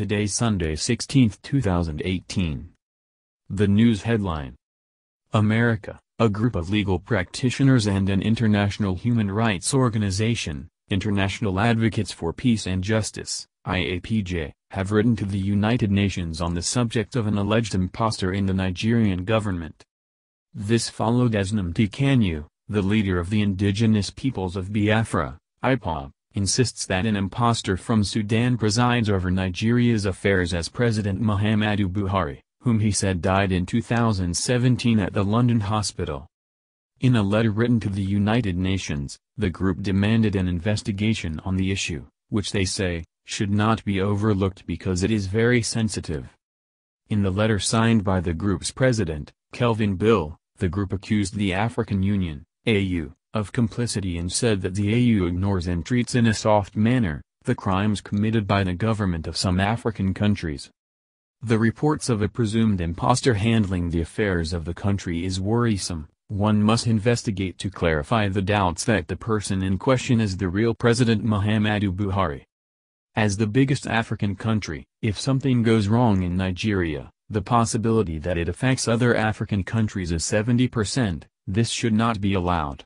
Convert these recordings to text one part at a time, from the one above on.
today Sunday 16, 2018. The news headline America, a group of legal practitioners and an international human rights organization, International Advocates for Peace and Justice, IAPJ, have written to the United Nations on the subject of an alleged impostor in the Nigerian government. This followed as Nnamdi Kanu, the leader of the indigenous peoples of Biafra, IPOB, insists that an impostor from Sudan presides over Nigeria's affairs as President Muhammadu Buhari, whom he said died in 2017 at the London hospital. In a letter written to the United Nations, the group demanded an investigation on the issue, which they say, should not be overlooked because it is very sensitive. In the letter signed by the group's president, Kelvin Bill, the group accused the African Union, AU, of complicity and said that the AU ignores and treats in a soft manner, the crimes committed by the government of some African countries. The reports of a presumed impostor handling the affairs of the country is worrisome, one must investigate to clarify the doubts that the person in question is the real President Muhammadu Buhari. As the biggest African country, if something goes wrong in Nigeria, the possibility that it affects other African countries is 70%, this should not be allowed.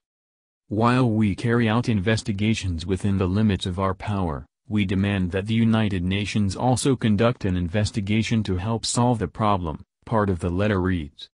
While we carry out investigations within the limits of our power, we demand that the United Nations also conduct an investigation to help solve the problem, part of the letter reads.